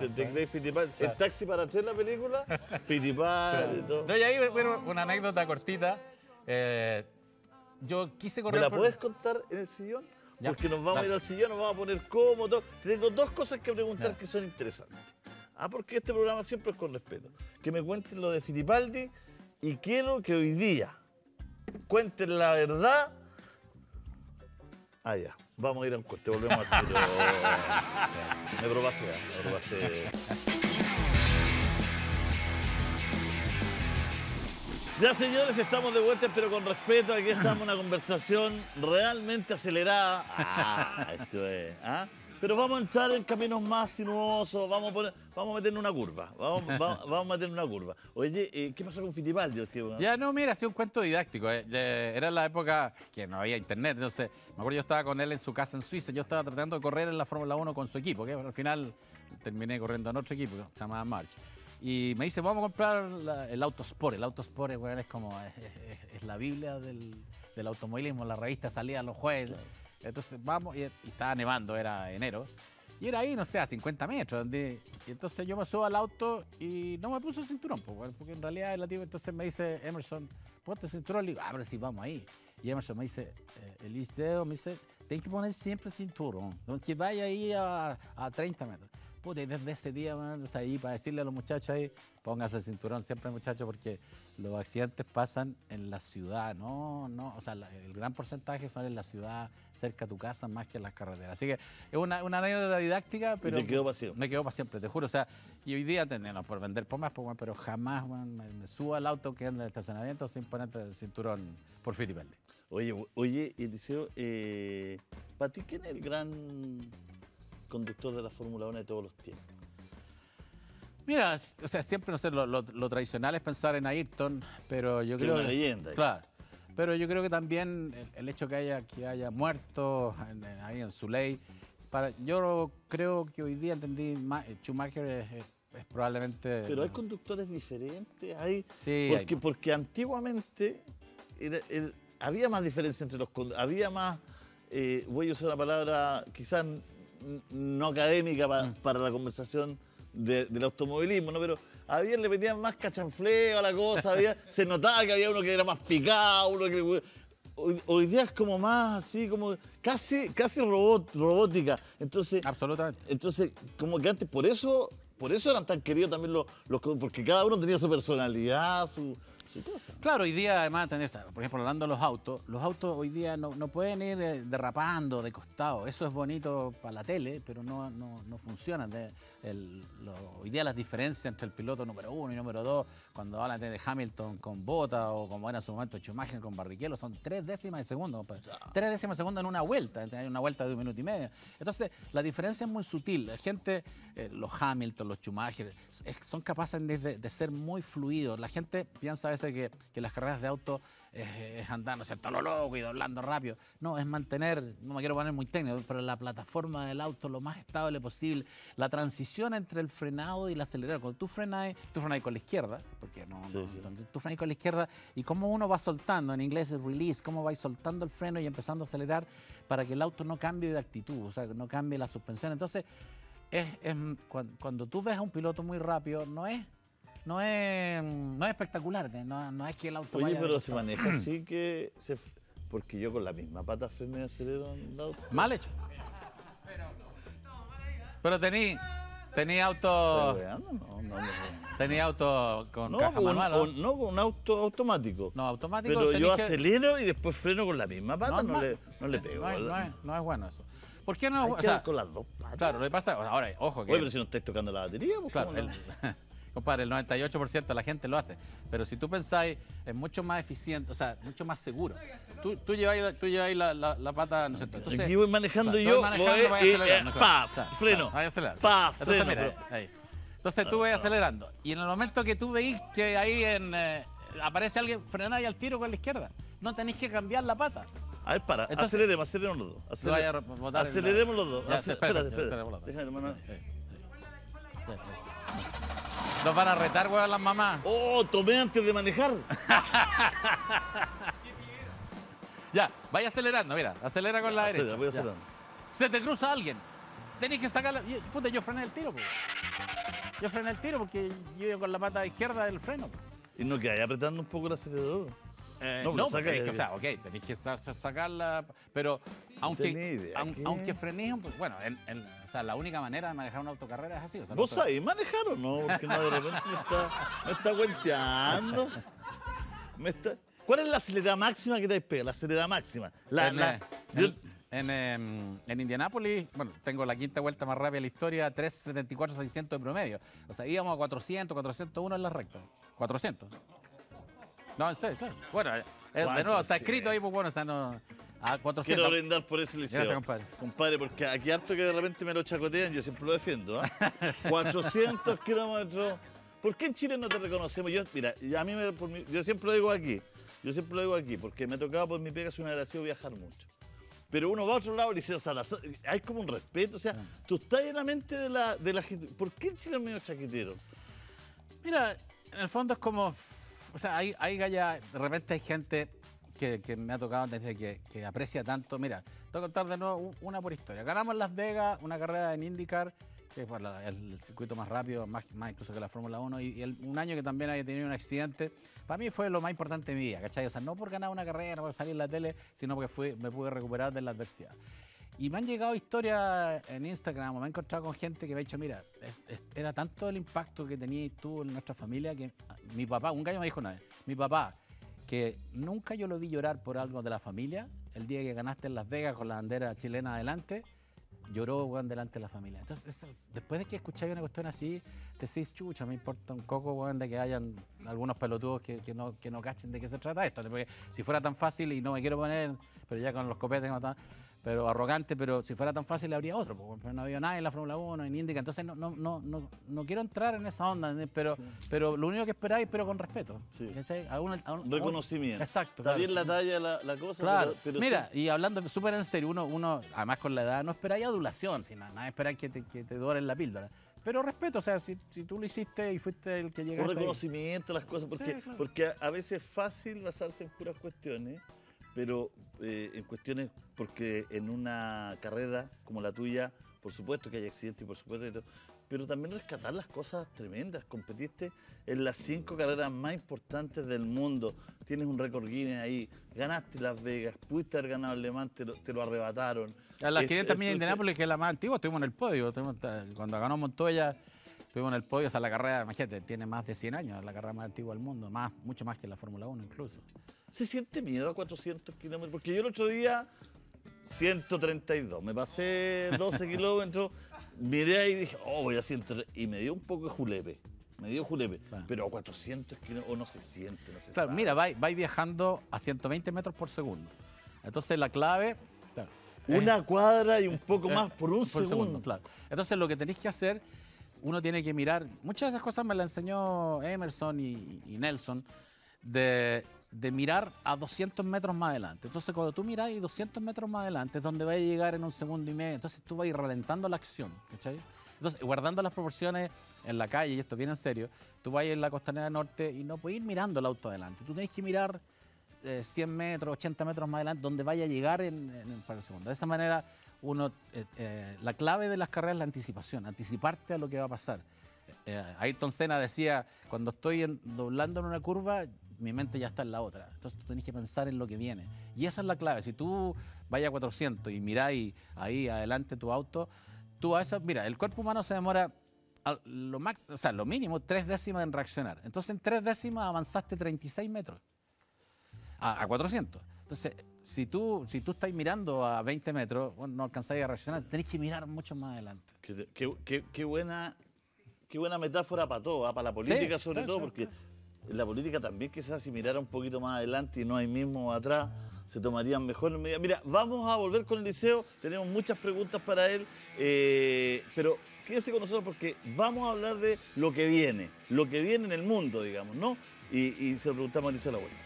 ¿viste? ¿Te crees Fittipaldi? ¿El taxi para hacer la película? Fittipaldi y todo. No, y ahí, bueno, una anécdota cortita. Eh, yo quise ¿Me correr la por- puedes contar en el sillón? Ya, Porque nos vamos a ir al sillón, nos vamos a poner cómodos. Tengo dos cosas que preguntar que son interesantes. Ah, porque este programa siempre es con respeto. Que me cuenten lo de Fittipaldi y quiero que hoy día cuenten la verdad. Ah, ya. Vamos a ir a un corte, volvemos al tiro. Me probasea, me probasea. Ya señores, estamos de vuelta, pero con respeto. Aquí estamos en una conversación realmente acelerada. Ah, esto es. ¿ah? Pero vamos a entrar en caminos más sinuosos. Vamos a, poner, vamos a meter una curva. Vamos, vamos, vamos a meter una curva. Oye, eh, ¿qué pasó con que, Ya, no, mira, ha sido un cuento didáctico. eh. Era la época que no había internet. Entonces, me acuerdo yo estaba con él en su casa en Suiza. Yo estaba tratando de correr en la Fórmula 1 con su equipo, que al final terminé corriendo en otro equipo, que se llamaba March. Y me dice, vamos a comprar la- el Autosport. El Autosport weón, es como, es, es- es la Biblia del, del automovilismo. La revista salía los jueves. Entonces, vamos, y, estaba nevando, era enero. Y era ahí, no sé, a 50 metros. donde- y entonces yo me subo al auto y no me puso el cinturón, pues, porque en realidad la tía, entonces me dice Emerson, ponte el cinturón. Le digo, ah, pero sí, vamos ahí. Y Emerson me dice, eh, el dedo me dice, ten que poner siempre el cinturón, aunque vaya ahí a, a 30 metros. Puta, y desde ese día, man, o sea, ahí para decirle a los muchachos ahí, póngase el cinturón siempre, muchachos, porque los accidentes pasan en la ciudad, no, no, o sea, la- el gran porcentaje son en la ciudad, cerca a tu casa, más que en las carreteras. Así que es una, una anécdota didáctica, pero... te quedó para siempre. Me quedó para siempre, te juro. O sea, y hoy día tenemos por vender por más, pues, pero jamás weón, me, me subo al auto que anda en el estacionamiento sin ponerte el cinturón por Fittipaldi. Oye, oye, Eliseo, eh, para ti, ¿quién es el gran conductor de la Fórmula 1 de todos los tiempos? Mira, o sea, siempre, no sé, lo, lo- lo tradicional es pensar en Ayrton, pero yo Que creo una leyenda. Claro. Pero yo creo que también el, el hecho que haya, que haya muerto en- en- ahí en su ley, para, yo creo que hoy día entendí más, Schumacher es, es- es probablemente... Pero hay conductores diferentes, hay... Sí, porque, hay- porque antiguamente era- había más diferencia entre los... Había más, eh, voy a usar una palabra quizás no académica pa- Mm. para la conversación de- del automovilismo, ¿no? Pero había, le metían más cachanfleo a la cosa, había, se notaba que había uno que era más picado, uno que... Hoy, hoy día es como más así, como casi, casi robot, robótica. Entonces, Absolutamente. entonces, como que antes, por eso, por eso eran tan queridos también los, los porque cada uno tenía su personalidad, su, Claro, hoy día además tenés, por ejemplo, hablando de los autos, los autos hoy día no, no pueden ir eh, derrapando de costado. Eso es bonito para la tele, pero no, no, no funciona. De- el- lo- hoy día las diferencias entre el piloto número uno y número dos, cuando hablan de Hamilton con Bota o como era en su momento Schumacher con Barrichello, son tres décimas de segundo. compadre. Tres décimas de segundo en una vuelta, hay una vuelta de un minuto y medio. Entonces, la diferencia es muy sutil. La gente, eh, los Hamilton, los Schumacher, es- son capaces de, de- de ser muy fluidos. La gente piensa a veces que, que las carreras de auto eh, es andar, no sé, todo lo loco y doblando rápido. No, es mantener, no me quiero poner muy técnico, pero la plataforma del auto lo más estable posible. La transición entre el frenado y el acelerador. Cuando tú frenas, tú frenas con la izquierda, porque no, Sí, no- sí. entonces tú frenas con la izquierda y cómo uno va soltando, en inglés es release, cómo vais soltando el freno y empezando a acelerar para que el auto no cambie de actitud, o sea, no cambie la suspensión. Entonces, es, es- cuan- cuando, tú ves a un piloto muy rápido, no es, no es, no es espectacular, no, no es que el auto Oye, de pero se maneja así que... Se, porque yo con la misma pata freno y acelero un auto. Mal hecho. Pero tení, tení ¿Estás auto? No, no, no. tení auto con No, caja con un- manual, ¿o? no, con un auto automático. No, automático. Pero yo que- acelero y después freno con la misma pata, no, le, no le pego. No es, no ¿verdad? es- no es bueno eso. ¿Por qué no? Hay o que sea, dar con las dos patas. claro, lo que pasa, ahora, ojo que. Oye, pero si no estáis tocando la batería, pues Claro, el- compadre, el 98% de la gente lo hace. Pero si tú pensáis, es mucho más eficiente, o sea, mucho más seguro. Tú, tú lleváis, la- tú lleváis la, la- la pata, no sé, entonces, Aquí voy manejando claro, yo, manejando, voy, vas eh, acelerando, eh, pa, claro, freno, claro, acelerando. pa, Entonces, freno, mira, ahí. Entonces tú vas acelerando. Y en el momento que tú veis que ahí en, eh, aparece alguien, frenáis al tiro con la izquierda. No tenéis que cambiar la pata. A ver, para, Entonces- aceleremos, aceleremos los dos. Lo vaya a Aceler- botar en la- aceleremos los dos. Ya, espérate, espérate, espérate. Nos van a retar, weón, las mamás. Oh, tomé antes de manejar. Ya, vaya acelerando, mira, acelera con la Acelera, derecha. voy Ya. acelerando. Se te cruza alguien. tenéis que sacarla. Puta, yo frené el tiro, pues. Yo frené el tiro porque yo iba con la pata izquierda del freno. po. Y no quedáis apretando un poco el acelerador. Eh, No, no, pero pues saca tenéis de- que, o sea, ok, tenéis que sa- sa- sacarla, pero aunque, idea aun- que- aunque frenéis, un bueno, en- en- o sea, la única manera de manejar una autocarrera es así. O sea, ¿Vos auto- sabéis manejar o no? Porque no de repente me está, me está. Me está... ¿Cuál es la acelerada máxima que te pega? La acelerada máxima. La, en, la- eh, yo- en, en, em, en Indianápolis, bueno, tengo la quinta vuelta más rápida de la historia, 374, 600 de promedio. O sea, íbamos a 400, 401 en la recta. 400. No, en serio, claro. Bueno, eh, de nuevo, está 400. escrito ahí, pues bueno, o sea, no. A 400. Quiero brindar por ese liceo. Gracias, compadre. Compadre, porque aquí harto que de repente me lo chacotean, yo siempre lo defiendo. ¿ah? 400 kilómetros. ¿Por qué en Chile no te reconocemos? Yo, mira, a mí me, por mi- yo siempre lo digo aquí. Yo siempre lo digo aquí, porque me ha tocado por mi pega, soy un agradecido viajar mucho. Pero uno va a otro lado y dice, o sea, hay como un respeto. O sea, tú estás en la mente de la, de la gente. ¿Por qué en Chile es medio chaquetero? Mira, en el fondo es como. O sea, hay, hay galla- de repente hay gente que, que me ha tocado desde que, que aprecia tanto. Mira, te voy a contar de nuevo una por historia. Ganamos en Las Vegas una carrera en IndyCar, que es la- el, circuito más rápido, más, más incluso que la Fórmula 1, y, y el- un año que también había tenido un accidente. Para mí fue lo más importante de mi vida, ¿cachai? O sea, no por ganar una carrera, por salir en la tele, sino porque fui- me pude recuperar de la adversidad. Y me han llegado historias en Instagram, me he encontrado con gente que me ha dicho, mira, era tanto el impacto que tenías tú en nuestra familia que ah, mi papá, un gallo me dijo una vez, mi papá, que nunca yo lo vi llorar por algo de la familia, el día que ganaste en Las Vegas con la bandera chilena adelante, lloró weón, delante de la familia. Entonces, después de que escucháis una cuestión así, te decís, chucha, me importa un coco, weón, de que hayan algunos pelotudos que, que no, que no cachen de qué se trata esto. Porque si fuera tan fácil, y no me quiero poner, pero ya con los copetes, no tan- pero arrogante, pero si fuera tan fácil habría otro, pero no había nada en la Fórmula 1, en Indica, entonces no, no, no, no, no quiero entrar en esa onda, pero, pero lo único que esperáis, pero con respeto. Sí. A un- a un- un- Reconocimiento. Exacto. Está claro, bien la sí. talla la, la cosa, Claro, pero, pero mira, sí- y hablando súper en serio, uno, uno, además con la edad, no esperáis adulación, sino nada esperáis que te, que te doren la píldora. Pero respeto, o sea, si, si tú lo hiciste y fuiste el que un llegaste. ahí- reconocimiento, las cosas, porque, Sí, claro. porque a, a veces es fácil basarse en puras cuestiones, pero eh, en cuestiones, porque en una carrera como la tuya, por supuesto que hay accidentes y por supuesto que todo, pero también rescatar las cosas tremendas. Competiste en las cinco carreras más importantes del mundo, tienes un récord Guinness ahí, ganaste Las Vegas, pudiste haber ganado el Le Mans, te lo, te lo arrebataron. A las Es- 500 millas de Indianápolis, que es la más antigua, estuvimos en el podio. cuando ganó Montoya, estuvimos en el podio. O sea, la carrera, imagínate, tiene más de 100 años, la carrera más antigua del mundo, más, mucho más que la Fórmula 1 incluso. ¿Se siente miedo a 400 kilómetros? Porque yo el otro día, 132, me pasé 12 kilómetros, miré ahí y dije, oh, voy a 130, y me dio un poco de julepe, me dio julepe, pero a 400 kilómetros, o no se siente, no se Claro, sabe. mira, vais vais viajando a 120 metros por segundo. Entonces la clave. claro, Una cuadra y un poco más por un por segundo. claro. Entonces lo que tenéis que hacer, uno tiene que mirar, muchas de esas cosas me las enseñó Emerson y, y Nelson, de, de mirar a 200 metros más adelante. Entonces cuando tú miráis 200 metros más adelante es donde vais a llegar en un segundo y medio, entonces tú vas a ir ralentando la acción, ¿cachai? Entonces, guardando las proporciones en la calle, y esto viene en serio, tú vas en la costanera norte y no puedes ir mirando el auto adelante. Tú tienes que mirar eh, 100 metros, 80 metros más adelante, donde vaya a llegar en, en el par de segundos. De esa manera, uno, eh, eh, la clave de las carreras es la anticipación, anticiparte a lo que va a pasar. Eh, Ayrton Senna decía, cuando estoy en- doblando en una curva, mi mente ya está en la otra. Entonces tú tenés que pensar en lo que viene. Y esa es la clave. Si tú vayas a 400 y miráis ahí adelante tu auto, tú a esa, mira, el cuerpo humano se demora al- lo, max, o sea, lo mínimo tres décimas en reaccionar. Entonces en tres décimas avanzaste 36 metros a, a 400. Entonces, si tú, si tú estás mirando a 20 metros, bueno, no alcanzáis a reaccionar, tenés que mirar mucho más adelante. Qué, qué- qué- qué buena, qué buena metáfora para todo, ¿ah? para la política Sí, sobre claro, todo, claro, porque la política también quizás si mirara un poquito más adelante y no hay mismo atrás, se tomarían mejores medidas. Mira, vamos a volver con el liceo, tenemos muchas preguntas para él, eh, pero quédese con nosotros porque vamos a hablar de lo que viene, lo que viene en el mundo, digamos, ¿no? Y, y se lo preguntamos a Liceo a la vuelta.